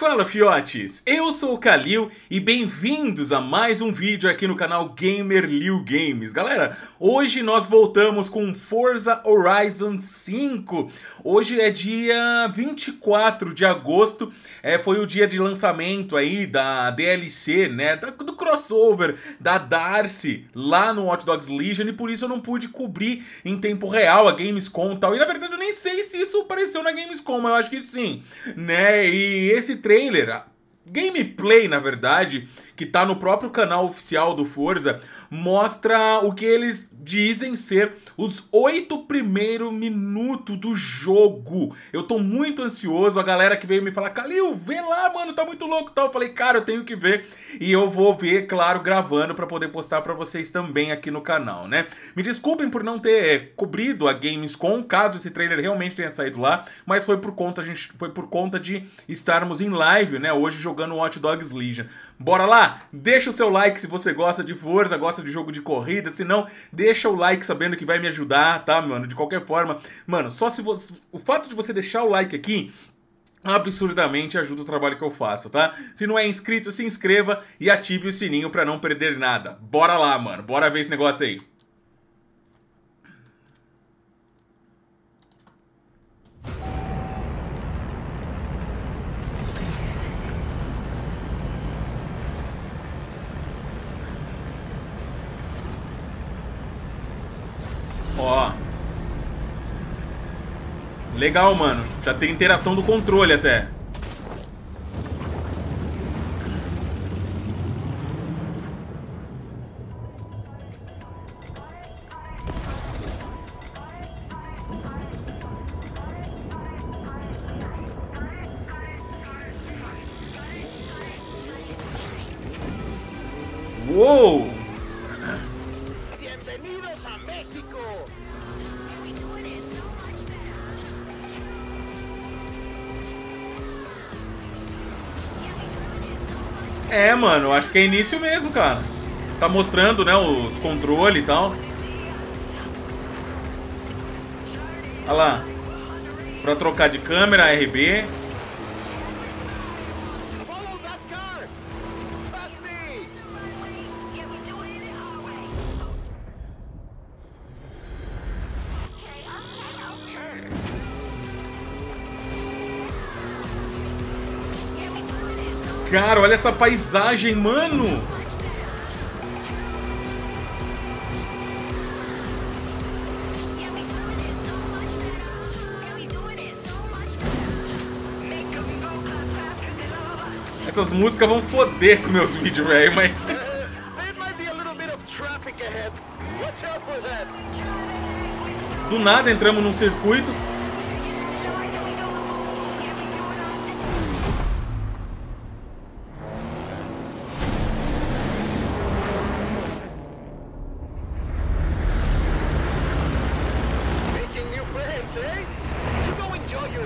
Fala fiotes, eu sou o Kalil e bem-vindos a mais um vídeo aqui no canal Gamer Liu Games. Galera, hoje nós voltamos com Forza Horizon 5. Hoje é dia 24 de agosto, é, foi o dia de lançamento aí da DLC, né, do crossover da Darcy lá no Watch Dogs Legion e por isso eu não pude cobrir em tempo real a Gamescom e tal. E na verdade nem sei se isso apareceu na Gamescom, mas eu acho que sim, né, e esse trailer, gameplay, na verdade, que tá no próprio canal oficial do Forza, mostra o que eles dizem ser os oito primeiros minutos do jogo. Eu tô muito ansioso, a galera que veio me falar, Kalil, vê lá, mano, tá muito louco tal. Eu falei, cara, eu tenho que ver e eu vou ver, claro, gravando para poder postar para vocês também aqui no canal, né? Me desculpem por não ter é, cobrido a Gamescom, caso esse trailer realmente tenha saído lá, mas foi por conta, a gente, foi por conta de estarmos em live, né, hoje jogando Watch Dogs Legion. Bora lá? Deixa o seu like se você gosta de Forza, gosta de jogo de corrida. Se não, deixa o like sabendo que vai me ajudar, tá, mano? De qualquer forma. Mano, só se você... O fato de você deixar o like aqui absurdamente ajuda o trabalho que eu faço, tá? Se não é inscrito, se inscreva e ative o sininho para não perder nada. Bora lá, mano. Bora ver esse negócio aí. Ó. Legal, mano. Já tem interação do controle até. Uou! É, mano, acho que é início mesmo, cara. Tá mostrando, né, os controles e tal. Olha lá. Pra trocar de câmera, RB. Cara, olha essa paisagem, mano! Essas músicas vão foder com meus vídeos, velho, mas... Do nada entramos num circuito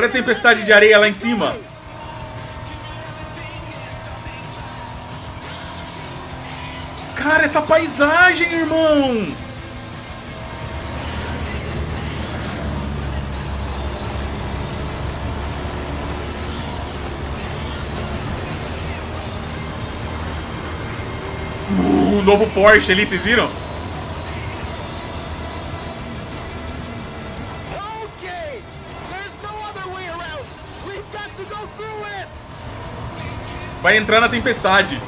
Olha a tempestade de areia lá em cima! Cara, essa paisagem, irmão! o novo Porsche ali, vocês viram? Vai entrar na tempestade.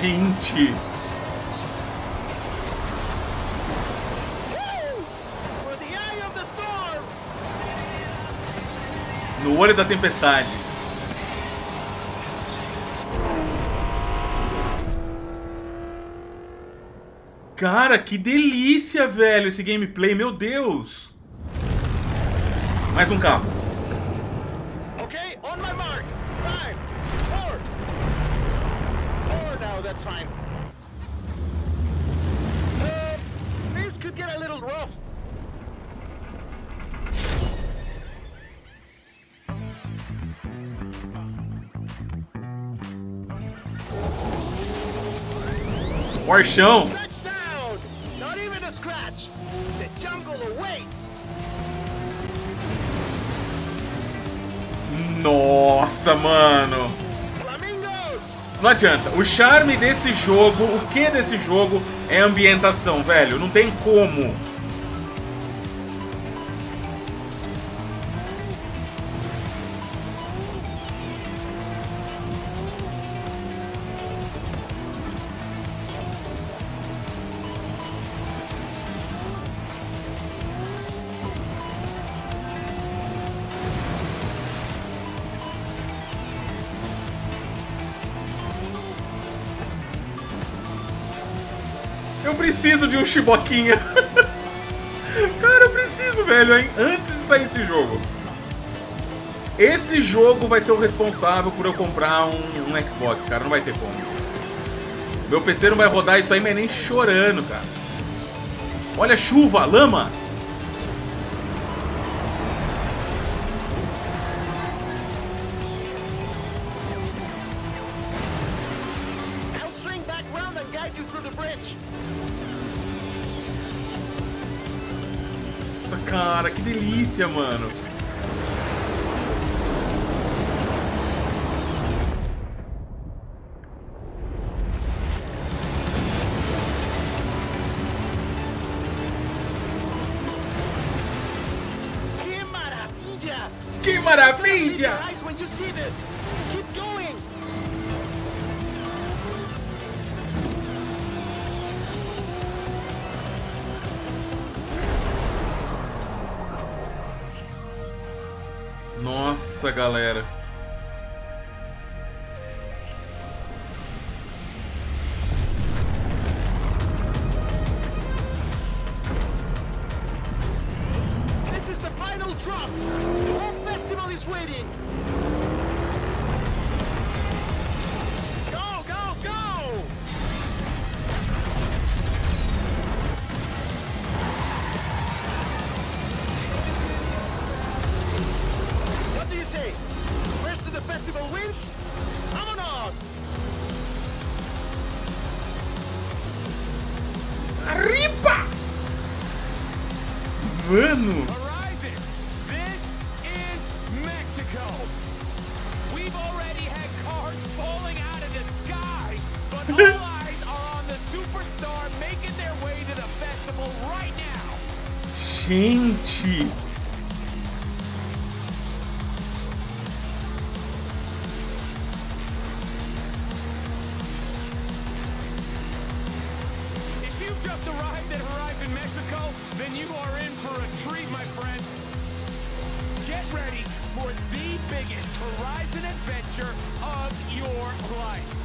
Gente. No olho da tempestade. Cara, que delícia, velho, esse gameplay, meu Deus. Mais um carro. Okay, on my mark. Five, four. Four now, that's fine. Uh, this could get a little rough. Marchão. Nossa, mano. Não adianta. O charme desse jogo, o que desse jogo é ambientação, velho. Não tem como. Eu preciso de um chiboquinha. Cara, eu preciso, velho, hein? Antes de sair esse jogo. Esse jogo vai ser o responsável por eu comprar um, um Xbox, cara. Não vai ter como. Meu PC não vai rodar isso aí, mas nem chorando, cara. Olha chuva, lama. Guide you through the bridge. Nossa, cara, que delícia, mano. Que maravilha! Que maravilha! Nossa, galera. Eyes are on the superstar making their way to the festival right now. Gente! If you've just arrived at Mexico, then you are in for a treat, my friends. Get ready for the biggest Horizon adventure of your life.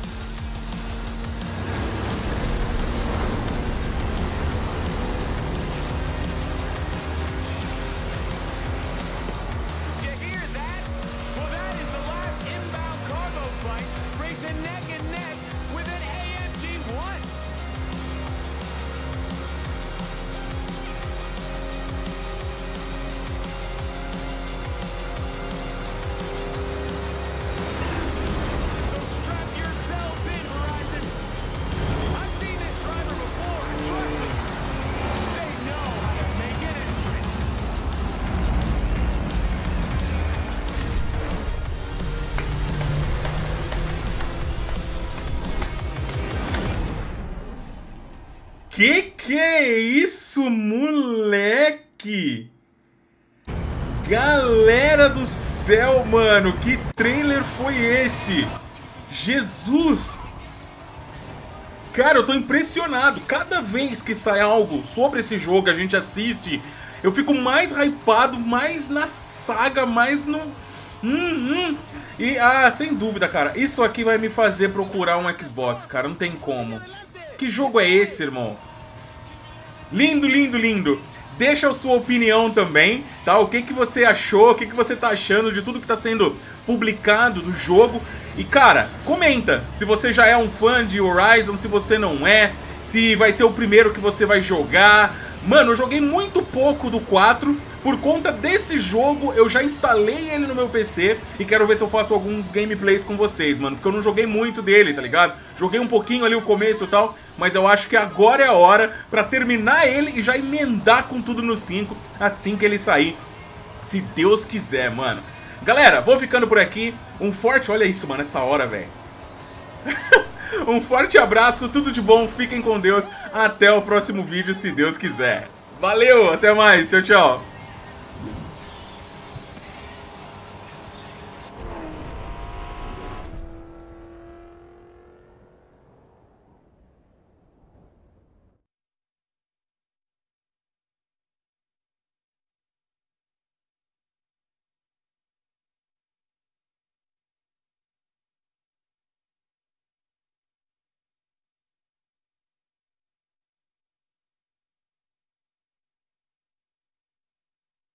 Moleque? Galera do céu, mano, que trailer foi esse? Jesus! Cara, eu tô impressionado. Cada vez que sai algo sobre esse jogo, a gente assiste, eu fico mais hypado, mais na saga, mais no. Hum, hum. E, ah, sem dúvida, cara, isso aqui vai me fazer procurar um Xbox, cara, não tem como. Que jogo é esse, irmão? Lindo, lindo, lindo. Deixa a sua opinião também, tá? O que, que você achou, o que, que você tá achando de tudo que tá sendo publicado do jogo. E cara, comenta se você já é um fã de Horizon, se você não é, se vai ser o primeiro que você vai jogar. Mano, eu joguei muito pouco do 4, por conta desse jogo, eu já instalei ele no meu PC e quero ver se eu faço alguns gameplays com vocês, mano. Porque eu não joguei muito dele, tá ligado? Joguei um pouquinho ali o começo e tal, mas eu acho que agora é a hora pra terminar ele e já emendar com tudo no 5 assim que ele sair. Se Deus quiser, mano. Galera, vou ficando por aqui. Um forte... Olha isso, mano, essa hora, velho. um forte abraço, tudo de bom, fiquem com Deus. Até o próximo vídeo, se Deus quiser. Valeu, até mais, tchau, tchau.